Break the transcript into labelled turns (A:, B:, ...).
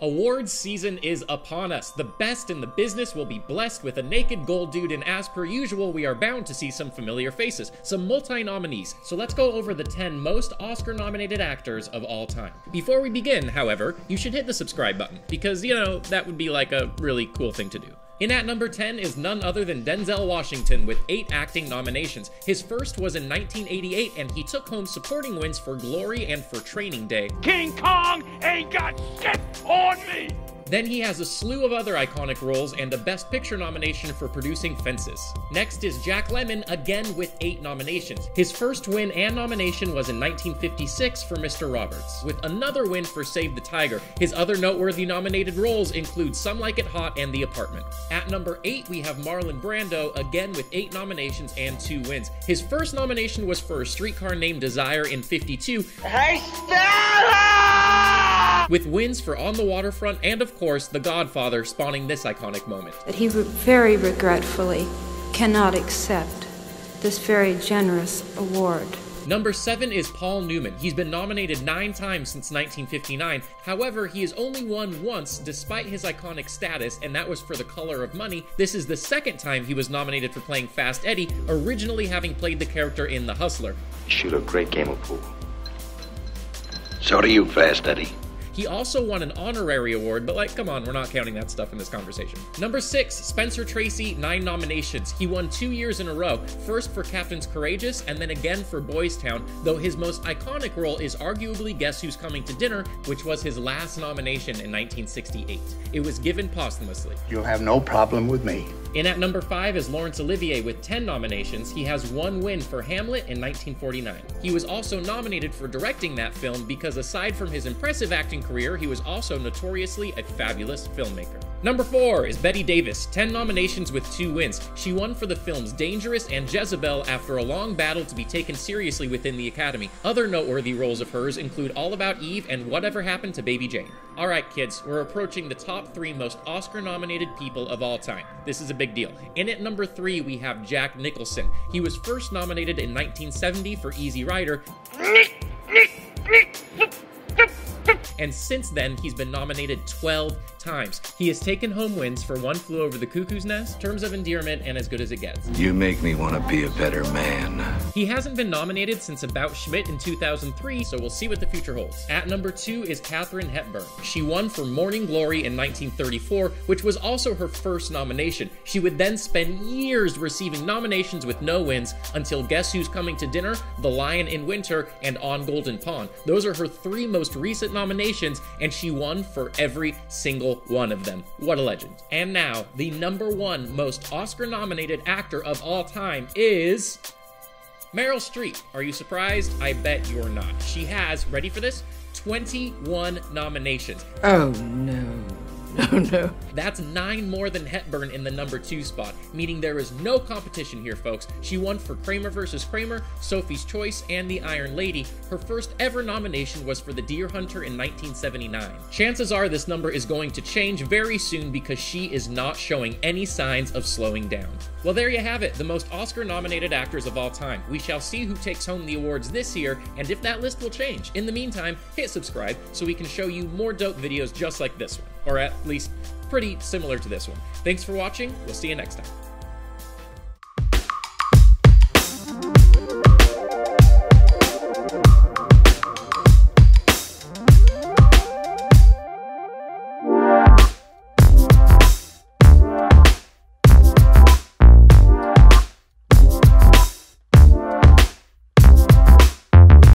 A: Awards season is upon us. The best in the business will be blessed with a naked gold dude, and as per usual, we are bound to see some familiar faces, some multi nominees. So let's go over the 10 most Oscar nominated actors of all time. Before we begin, however, you should hit the subscribe button, because, you know, that would be like a really cool thing to do. In at number 10 is none other than Denzel Washington with eight acting nominations. His first was in 1988, and he took home supporting wins for Glory and for Training Day.
B: King Kong ain't got shit on me!
A: Then he has a slew of other iconic roles and a Best Picture nomination for producing Fences. Next is Jack Lemmon, again with eight nominations. His first win and nomination was in 1956 for Mr. Roberts, with another win for Save the Tiger. His other noteworthy nominated roles include Some Like It Hot and The Apartment. At number eight, we have Marlon Brando, again with eight nominations and two wins. His first nomination was for A Streetcar Named Desire in 52.
B: Hey, Stella!
A: With wins for On the Waterfront and, of course, The Godfather spawning this iconic moment.
C: That he very regretfully cannot accept this very generous award.
A: Number 7 is Paul Newman. He's been nominated 9 times since 1959. However, he has only won once despite his iconic status, and that was for The Color of Money. This is the second time he was nominated for playing Fast Eddie, originally having played the character in The Hustler.
D: You shoot a great game of pool. So do you, Fast Eddie.
A: He also won an honorary award, but like, come on, we're not counting that stuff in this conversation. Number six, Spencer Tracy, nine nominations. He won two years in a row, first for Captain's Courageous and then again for Boys Town, though his most iconic role is arguably Guess Who's Coming to Dinner, which was his last nomination in 1968. It was given posthumously.
E: You'll have no problem with me.
A: In at number 5 is Laurence Olivier with 10 nominations. He has one win for Hamlet in 1949. He was also nominated for directing that film because aside from his impressive acting career, he was also notoriously a fabulous filmmaker. Number 4 is Bette Davis, 10 nominations with 2 wins. She won for the films Dangerous and Jezebel after a long battle to be taken seriously within the Academy. Other noteworthy roles of hers include All About Eve and Whatever Happened to Baby Jane. Alright kids, we're approaching the top 3 most Oscar nominated people of all time. This is a big deal. In at number 3 we have Jack Nicholson. He was first nominated in 1970 for Easy Rider and since then, he's been nominated 12 times. He has taken home wins for One Flew Over the Cuckoo's Nest, Terms of Endearment, and As Good as It Gets.
D: You make me want to be a better man.
A: He hasn't been nominated since About Schmidt in 2003, so we'll see what the future holds. At number 2 is Katharine Hepburn. She won for Morning Glory in 1934, which was also her first nomination. She would then spend years receiving nominations with no wins until Guess Who's Coming to Dinner, The Lion in Winter, and On Golden Pond. Those are her three most recent nominations, and she won for every single one of them. What a legend. And now, the number one most Oscar nominated actor of all time is. Meryl Streep. Are you surprised? I bet you're not. She has, ready for this? 21 nominations.
C: Oh no. No, no.
A: That's nine more than Hepburn in the number two spot, meaning there is no competition here, folks. She won for Kramer vs. Kramer, Sophie's Choice, and The Iron Lady. Her first ever nomination was for The Deer Hunter in 1979. Chances are this number is going to change very soon because she is not showing any signs of slowing down. Well, there you have it, the most Oscar nominated actors of all time. We shall see who takes home the awards this year and if that list will change. In the meantime, hit subscribe so we can show you more dope videos just like this one, or at least pretty similar to this one. Thanks for watching, we'll see you next time.